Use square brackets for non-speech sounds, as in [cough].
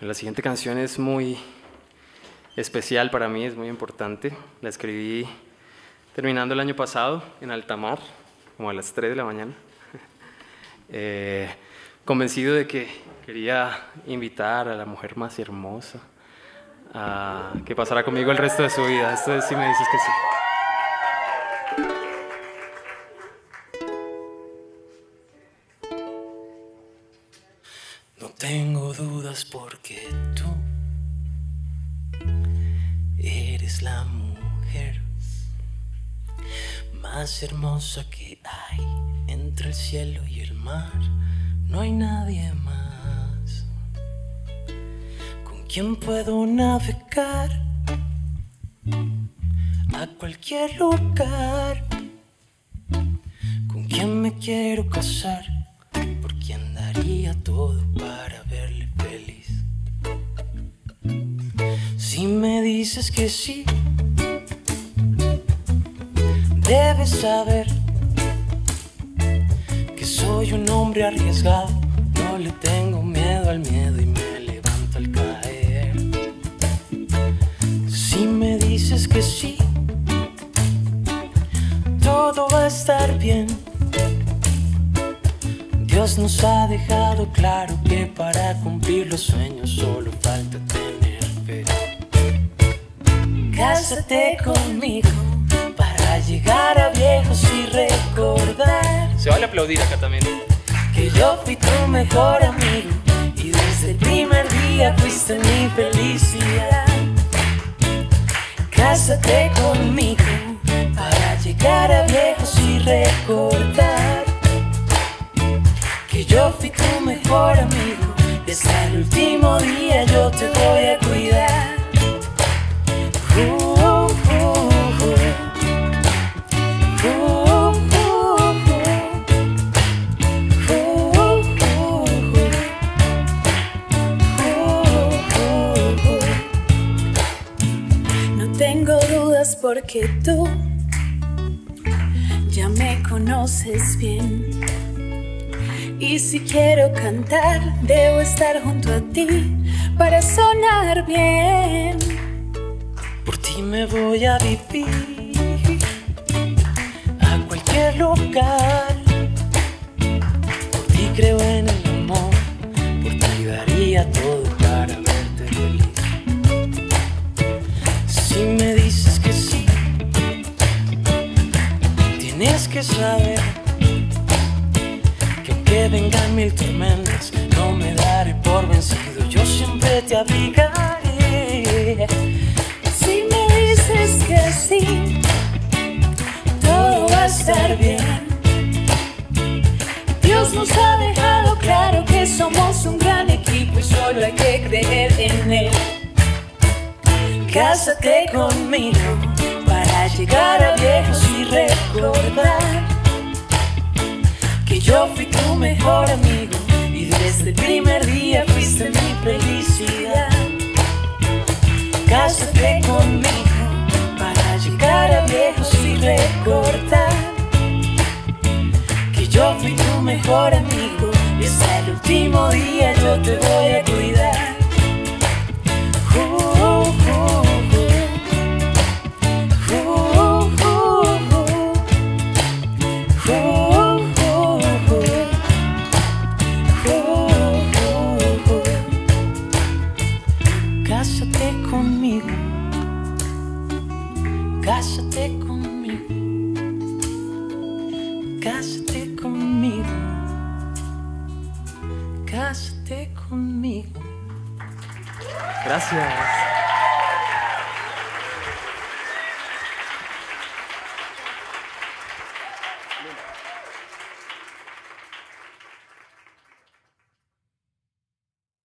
La siguiente canción es muy especial para mí, es muy importante. La escribí terminando el año pasado en Altamar, como a las 3 de la mañana. [laughs] Eh, convencido de que quería invitar a la mujer más hermosa a que pasara conmigo el resto de su vida. Esto es si me dices que sí. Tengo dudas porque tú eres la mujer más hermosa que hay entre el cielo y el mar. No hay nadie más. Con quien puedo navegar a cualquier lugar, con quien me quiero casar, todo para verle feliz. Si me dices que sí, debes saber que soy un hombre arriesgado, no le tengo miedo al miedo y me levanto al caer. Si me dices que sí, todo va a estar bien. Dios nos ha dejado claro que para cumplir los sueños solo falta tener fe. Cásate conmigo para llegar a viejos y recordar Se vale aplaudir acá también. que yo fui tu mejor amigo y desde el primer día fuiste mi felicidad. Cásate conmigo para llegar a viejos y recordar que yo fui tu mejor amigo. Hasta el último día yo te voy a cuidar. Uh, uh, uh. Uh, uh, No tengo dudas porque tú ya me conoces bien. Y si quiero cantar, debo estar junto a ti para sonar bien. Por ti me voy a vivir a cualquier lugar. Por ti creo en el amor, por ti daría todo para verte feliz. Si me dices que sí, tienes que saber vengan mil tormentas, no me daré por vencido. Yo siempre te abrigaré. Si me dices que sí, todo va a estar bien. Dios nos ha dejado claro que somos un gran equipo y solo hay que creer en él. Cásate conmigo para llegar a viejos y mejor amigo y desde el primer día fuiste mi felicidad. Cásate conmigo para llegar a viejos y recordar que yo fui tu mejor amigo y hasta el último día yo te voy a cuidar. Cásate conmigo, cásate conmigo, cásate conmigo. Gracias.